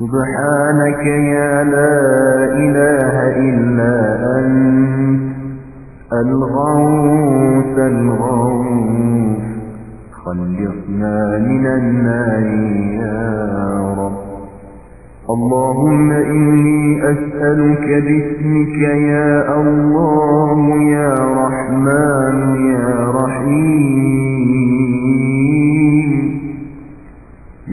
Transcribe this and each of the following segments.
سبحانك يا لا إله إلا أنت الغوث الغوث. خلصنا من النار يا رب. اللهم إني أسألك باسمك يا الله يا رحمن يا رحيم.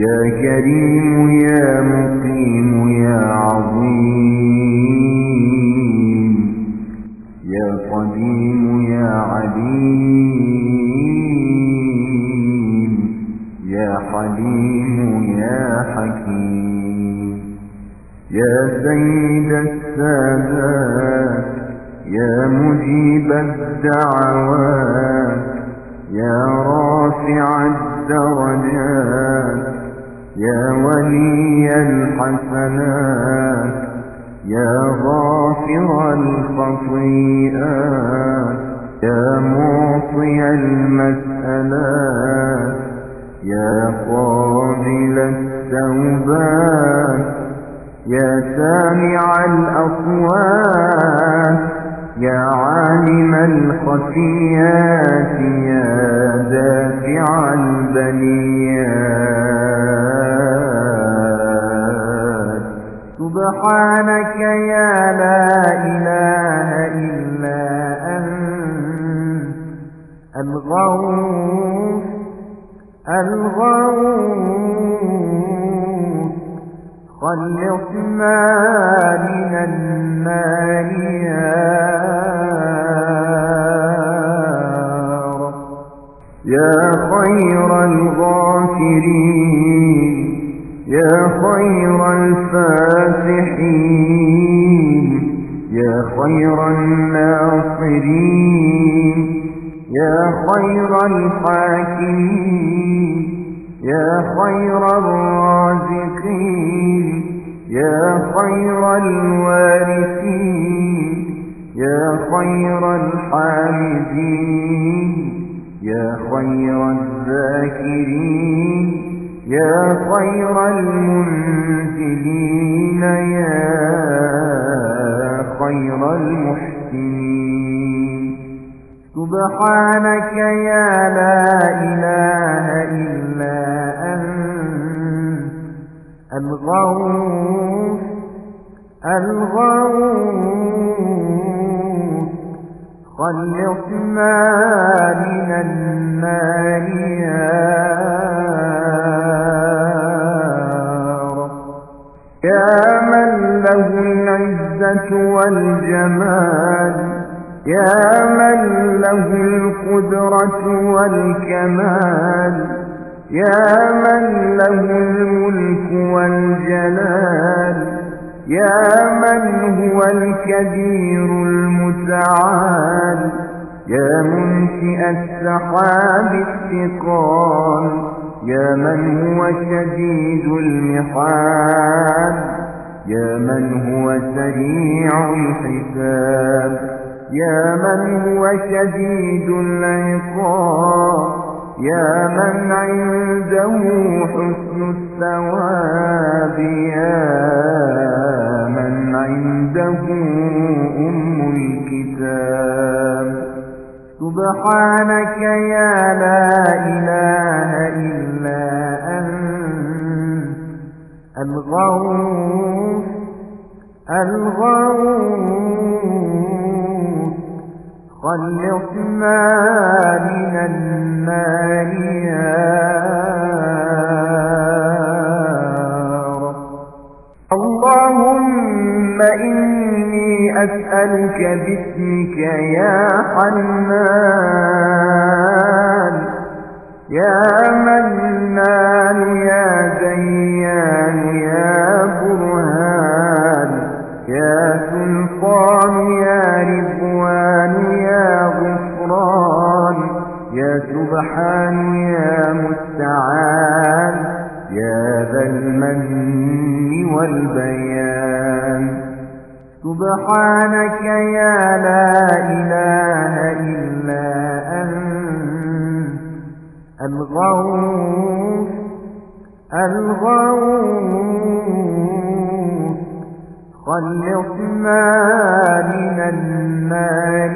يا كريم يا مقيم يا عظيم يا قديم يا عليم يا حليم يا حكيم يا سيد السادات يا مجيب الدعوات يا رافع الدرجات يا ولي الحسنات يا غافر الخطيئات يا معطي المسألات يا قابل التوبات يا سامع الأصوات يا عالم الخفيات يا دافع البليات سبحانك يا لا إله إلا أنت الغوث الغوث. خلصنا من النار يا رب. يا خير الغافرين. يا خير الفاتحين يا خير الناصرين يا خير الحاكمين يا خير الرازقين يا خير الوارثين يا خير الحامدين يا خير الذاكرين. يا خير المنزلين يا خير المحسنين. سبحانك يا لا إله إلا أنت الغوث الغوث. خلصنا من النار يا والجمال. يا من له القدرة والكمال. يا من له الملك والجلال. يا من هو الكبير المتعال. يا منشئ السحاب الثقال. يا من هو شديد المحال. يا من هو سريع الحساب يا من هو شديد العقاب يا من عنده حسن الثواب يا من عنده أم الكتاب. سبحانك يا لا إله إلا الغوث الغوث خلصنا من النار يا اللهم إني أسألك باسمك يا حنان يا يا سلطان يا رضوان يا غفران يا سبحان يا مستعان يا ذا المن والبيان. سبحانك يا لا إله إلا أنت الغوث الغوث خلقنا من النار